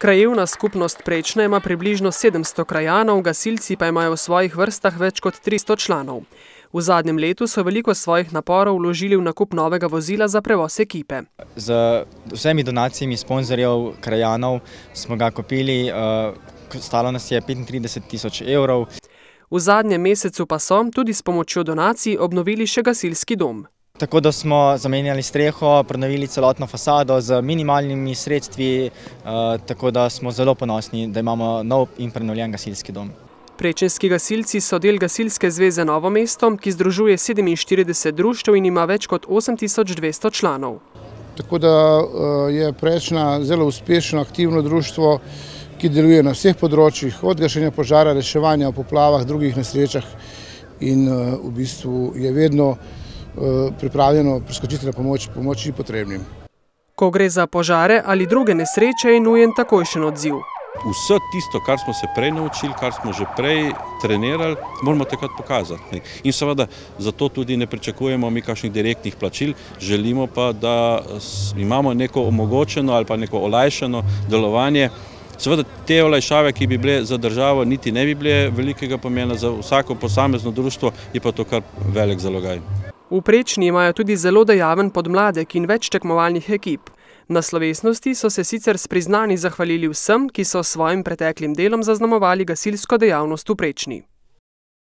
Krajevna skupnost Prečna ima približno 700 krajanov, gasilci pa imajo v svojih vrstah več kot 300 članov. V zadnjem letu so veliko svojih naporov vložili v nakup novega vozila za prevoz ekipe. Z vsemi donacijami sponzorjev krajanov smo ga kupili, uh, stalo nas je 35 tisoč evrov. V zadnjem mesecu pa so, tudi s pomočjo donacij, obnovili še gasilski dom. Tako da smo zamenjali streho, prenovili celotno fasado z minimalnimi sredstvi, uh, tako da smo zelo ponosni, da imamo nov in prenovljen gasilski dom. Prečenski gasilci so del Gasilske zveze Novo mesto, ki združuje 47 društev in ima več kot 8200 članov. Tako da je Prečna zelo uspešno, aktivno društvo, ki deluje na vseh področjih, od gašenja požara, reševanja v poplavah, drugih nesrečah in v bistvu je vedno pripravljeno priskočiti na pomoč pomoči potrebnim. Ko gre za požare ali druge nesreče, je nujen takojšen odziv. Vse tisto, kar smo se prej naučili, kar smo že prej trenirali, moramo takrat pokazati. In seveda zato tudi ne pričakujemo mi kakšnih direktnih plačil, želimo pa, da imamo neko omogočeno ali pa neko olajšano delovanje. Seveda te olajšave, ki bi bile za državo, niti ne bi bile velikega pomena, za vsako posamezno društvo je pa to kar velik zalogaj. V Prečni imajo tudi zelo dejaven podmladek in več tekmovalnih ekip. Na slovesnosti so se sicer s priznanji zahvalili vsem, ki so s svojim preteklim delom zaznamovali gasilsko dejavnost v Prečni.